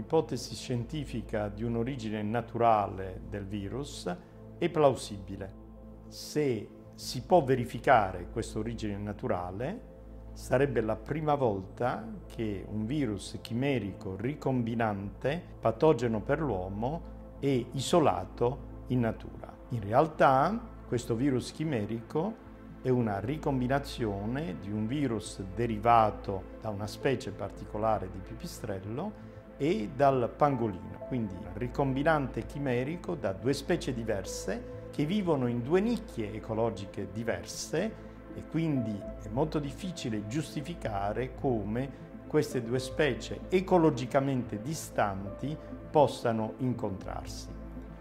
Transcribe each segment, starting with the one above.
l'ipotesi scientifica di un'origine naturale del virus è plausibile. Se si può verificare questa origine naturale, sarebbe la prima volta che un virus chimerico ricombinante, patogeno per l'uomo, è isolato in natura. In realtà questo virus chimerico è una ricombinazione di un virus derivato da una specie particolare di pipistrello e dal pangolino, quindi ricombinante chimerico da due specie diverse che vivono in due nicchie ecologiche diverse e quindi è molto difficile giustificare come queste due specie ecologicamente distanti possano incontrarsi.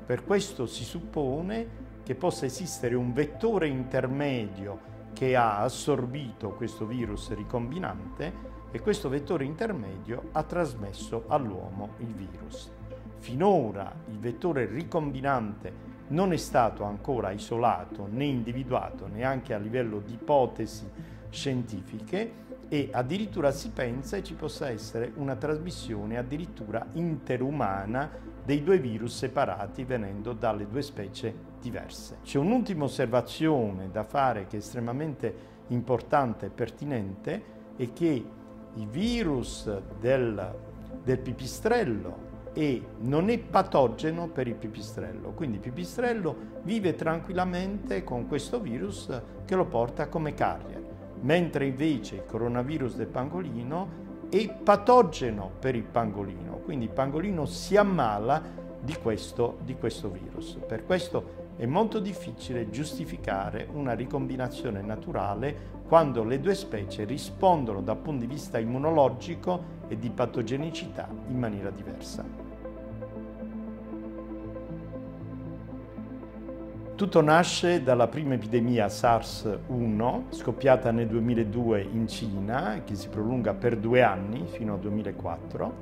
Per questo si suppone che possa esistere un vettore intermedio che ha assorbito questo virus ricombinante e questo vettore intermedio ha trasmesso all'uomo il virus. Finora il vettore ricombinante non è stato ancora isolato né individuato neanche a livello di ipotesi scientifiche e addirittura si pensa che ci possa essere una trasmissione addirittura interumana dei due virus separati venendo dalle due specie diverse. C'è un'ultima osservazione da fare che è estremamente importante e pertinente è che i virus del, del pipistrello e non è patogeno per il pipistrello. Quindi il pipistrello vive tranquillamente con questo virus che lo porta come carrier, mentre invece il coronavirus del pangolino è patogeno per il pangolino, quindi il pangolino si ammala di questo, di questo virus. Per questo è molto difficile giustificare una ricombinazione naturale quando le due specie rispondono dal punto di vista immunologico e di patogenicità in maniera diversa. Tutto nasce dalla prima epidemia SARS-1 scoppiata nel 2002 in Cina, che si prolunga per due anni fino al 2004,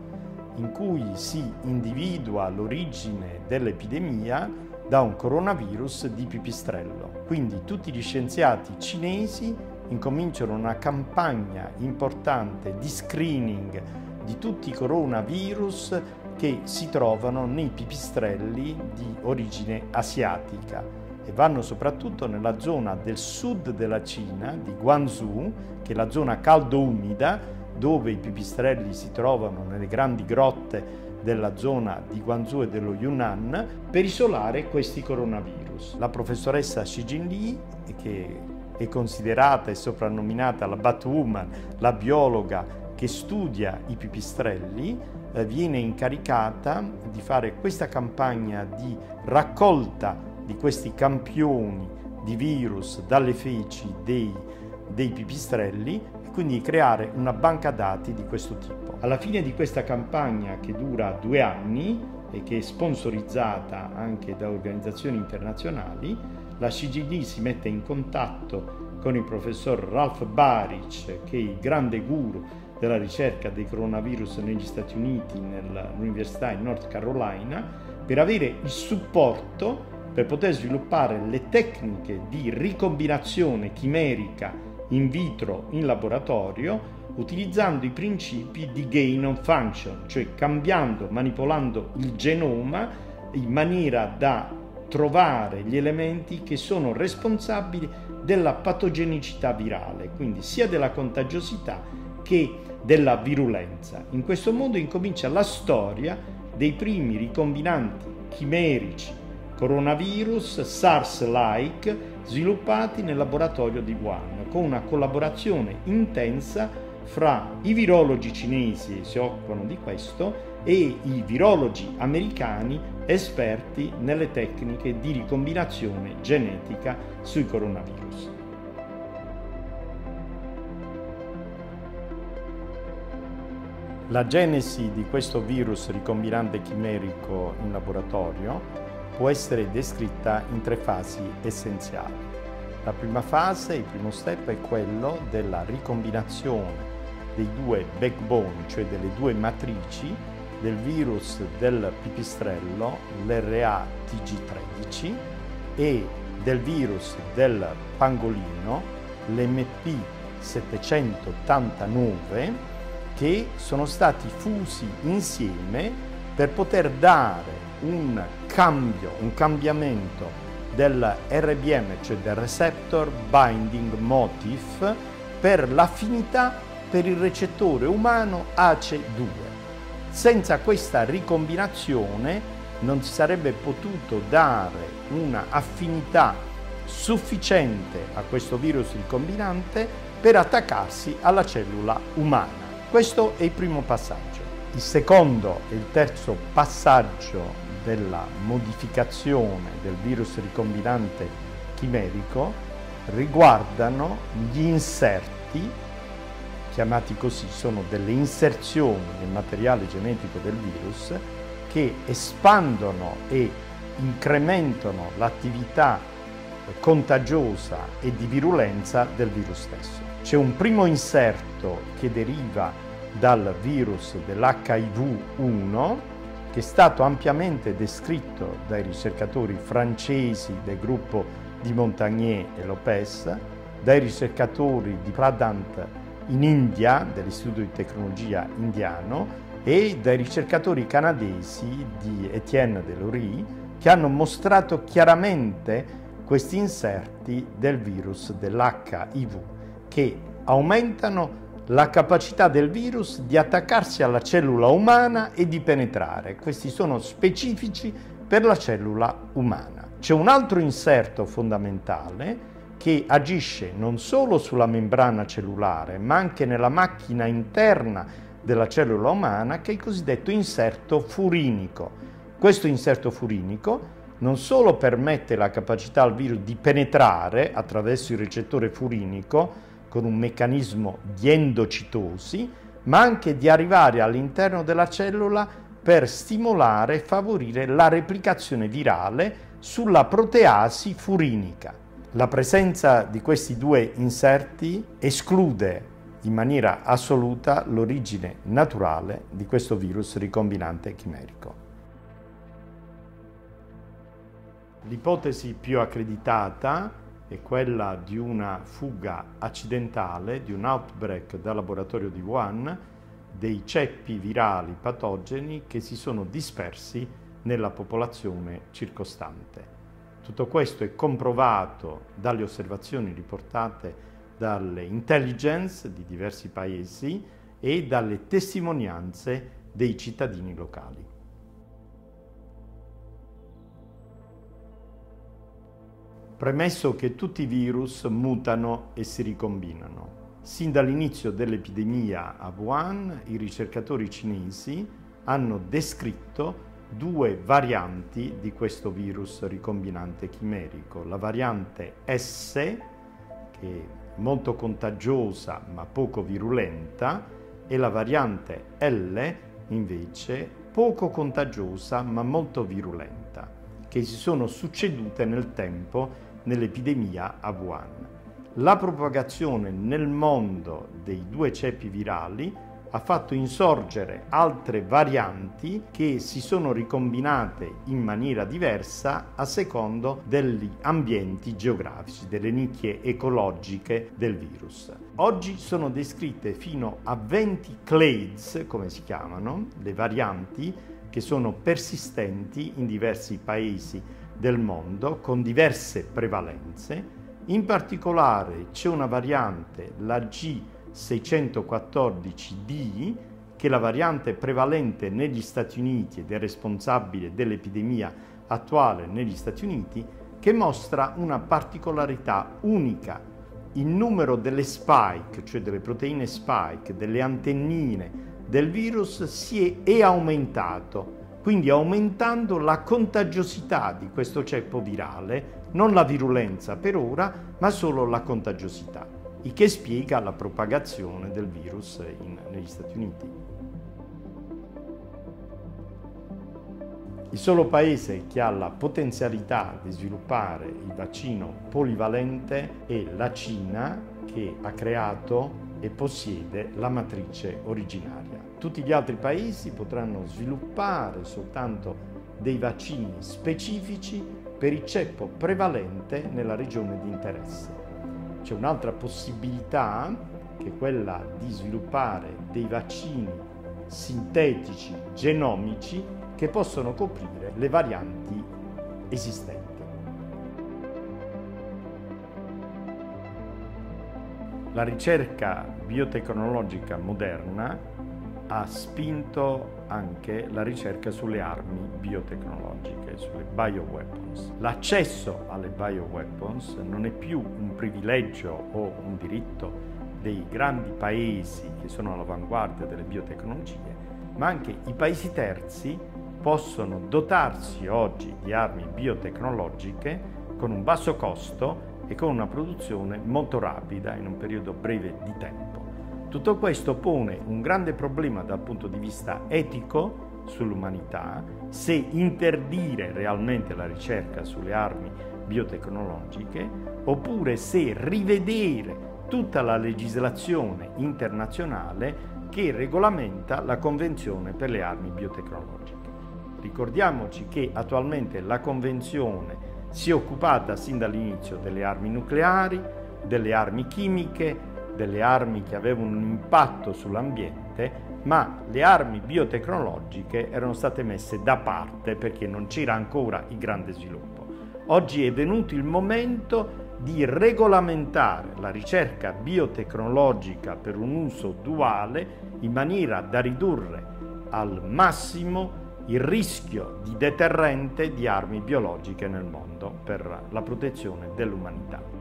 in cui si individua l'origine dell'epidemia da un coronavirus di pipistrello. Quindi tutti gli scienziati cinesi incominciano una campagna importante di screening di tutti i coronavirus che si trovano nei pipistrelli di origine asiatica e vanno soprattutto nella zona del sud della Cina, di Guangzhou, che è la zona caldo-umida, dove i pipistrelli si trovano nelle grandi grotte della zona di Guangzhou e dello Yunnan, per isolare questi coronavirus. La professoressa Xi Jinli, che è considerata e soprannominata la Batwoman, la biologa che studia i pipistrelli, eh, viene incaricata di fare questa campagna di raccolta di questi campioni di virus dalle feci dei, dei pipistrelli quindi creare una banca dati di questo tipo. Alla fine di questa campagna che dura due anni e che è sponsorizzata anche da organizzazioni internazionali, la CGD si mette in contatto con il professor Ralph Baric, che è il grande guru della ricerca dei coronavirus negli Stati Uniti, nell'Università in North Carolina, per avere il supporto per poter sviluppare le tecniche di ricombinazione chimerica in vitro in laboratorio utilizzando i principi di gain of function, cioè cambiando, manipolando il genoma in maniera da trovare gli elementi che sono responsabili della patogenicità virale, quindi sia della contagiosità che della virulenza. In questo modo incomincia la storia dei primi ricombinanti chimerici coronavirus SARS-like sviluppati nel laboratorio di Wuhan con una collaborazione intensa fra i virologi cinesi che si occupano di questo e i virologi americani esperti nelle tecniche di ricombinazione genetica sui coronavirus. La genesi di questo virus ricombinante chimerico in laboratorio può essere descritta in tre fasi essenziali. La prima fase, il primo step, è quello della ricombinazione dei due backbone, cioè delle due matrici del virus del pipistrello, l'RA TG13, e del virus del pangolino, l'MP789, che sono stati fusi insieme per poter dare un cambio, un cambiamento del RBM, cioè del Receptor Binding Motif, per l'affinità per il recettore umano ACE2. Senza questa ricombinazione non si sarebbe potuto dare una affinità sufficiente a questo virus ricombinante per attaccarsi alla cellula umana. Questo è il primo passaggio. Il secondo e il terzo passaggio della modificazione del virus ricombinante chimerico riguardano gli inserti, chiamati così, sono delle inserzioni nel materiale genetico del virus che espandono e incrementano l'attività contagiosa e di virulenza del virus stesso. C'è un primo inserto che deriva dal virus dell'HIV1 che è stato ampiamente descritto dai ricercatori francesi del gruppo di Montagnier e Lopez, dai ricercatori di Pradant in India, dell'Istituto di Tecnologia indiano, e dai ricercatori canadesi di Etienne Delory, che hanno mostrato chiaramente questi inserti del virus dell'HIV, che aumentano la capacità del virus di attaccarsi alla cellula umana e di penetrare. Questi sono specifici per la cellula umana. C'è un altro inserto fondamentale che agisce non solo sulla membrana cellulare, ma anche nella macchina interna della cellula umana, che è il cosiddetto inserto furinico. Questo inserto furinico non solo permette la capacità al virus di penetrare attraverso il recettore furinico, con un meccanismo di endocitosi, ma anche di arrivare all'interno della cellula per stimolare e favorire la replicazione virale sulla proteasi furinica. La presenza di questi due inserti esclude in maniera assoluta l'origine naturale di questo virus ricombinante chimerico. L'ipotesi più accreditata è quella di una fuga accidentale, di un outbreak dal laboratorio di Wuhan dei ceppi virali patogeni che si sono dispersi nella popolazione circostante. Tutto questo è comprovato dalle osservazioni riportate dalle intelligence di diversi paesi e dalle testimonianze dei cittadini locali. Premesso che tutti i virus mutano e si ricombinano. Sin dall'inizio dell'epidemia a Wuhan, i ricercatori cinesi hanno descritto due varianti di questo virus ricombinante chimerico. La variante S, che è molto contagiosa ma poco virulenta, e la variante L, invece, poco contagiosa ma molto virulenta, che si sono succedute nel tempo nell'epidemia a Wuhan. La propagazione nel mondo dei due ceppi virali ha fatto insorgere altre varianti che si sono ricombinate in maniera diversa a secondo degli ambienti geografici, delle nicchie ecologiche del virus. Oggi sono descritte fino a 20 clades, come si chiamano, le varianti che sono persistenti in diversi paesi del mondo con diverse prevalenze. In particolare c'è una variante, la G614D, che è la variante prevalente negli Stati Uniti ed è responsabile dell'epidemia attuale negli Stati Uniti, che mostra una particolarità unica. Il numero delle spike, cioè delle proteine spike, delle antennine del virus, si è, è aumentato quindi aumentando la contagiosità di questo ceppo virale, non la virulenza per ora, ma solo la contagiosità, il che spiega la propagazione del virus in, negli Stati Uniti. Il solo paese che ha la potenzialità di sviluppare il vaccino polivalente è la Cina, che ha creato e possiede la matrice originaria. Tutti gli altri paesi potranno sviluppare soltanto dei vaccini specifici per il ceppo prevalente nella regione di interesse. C'è un'altra possibilità che è quella di sviluppare dei vaccini sintetici genomici che possono coprire le varianti esistenti. La ricerca biotecnologica moderna ha spinto anche la ricerca sulle armi biotecnologiche, sulle bioweapons. L'accesso alle bioweapons non è più un privilegio o un diritto dei grandi paesi che sono all'avanguardia delle biotecnologie, ma anche i paesi terzi possono dotarsi oggi di armi biotecnologiche con un basso costo e con una produzione molto rapida in un periodo breve di tempo. Tutto questo pone un grande problema dal punto di vista etico sull'umanità, se interdire realmente la ricerca sulle armi biotecnologiche oppure se rivedere tutta la legislazione internazionale che regolamenta la Convenzione per le armi biotecnologiche. Ricordiamoci che attualmente la Convenzione si è occupata sin dall'inizio delle armi nucleari, delle armi chimiche, delle armi che avevano un impatto sull'ambiente, ma le armi biotecnologiche erano state messe da parte perché non c'era ancora il grande sviluppo. Oggi è venuto il momento di regolamentare la ricerca biotecnologica per un uso duale in maniera da ridurre al massimo il rischio di deterrente di armi biologiche nel mondo per la protezione dell'umanità.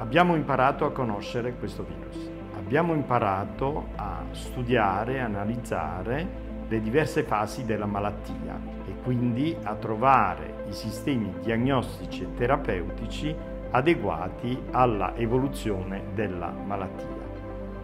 abbiamo imparato a conoscere questo virus, abbiamo imparato a studiare, analizzare le diverse fasi della malattia e quindi a trovare i sistemi diagnostici e terapeutici adeguati alla evoluzione della malattia.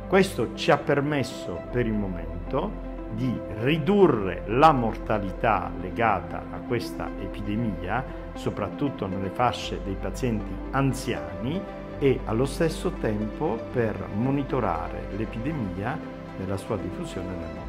Questo ci ha permesso per il momento di ridurre la mortalità legata a questa epidemia, soprattutto nelle fasce dei pazienti anziani, e allo stesso tempo per monitorare l'epidemia nella sua diffusione nel mondo.